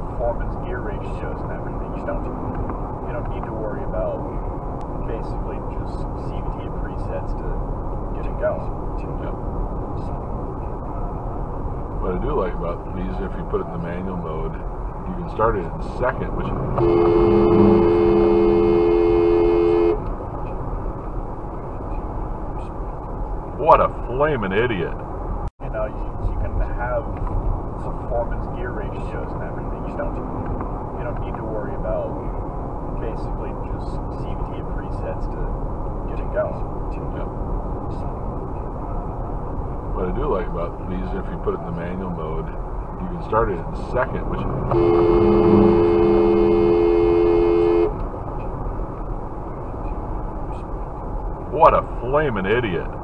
performance gear ratios and everything. You don't you don't need to worry about basically just CVT presets to get it going. Yep. What I do like about these, if you put it in the manual mode, you can start it in second, which what a flaming idiot! You know, you, you can have performance gear ratios and everything. You don't you don't need to worry about basically just CVT presets to get it going. Yep. What I do like about these, if you put it in the manual mode, you can start it in second, which what a flaming idiot!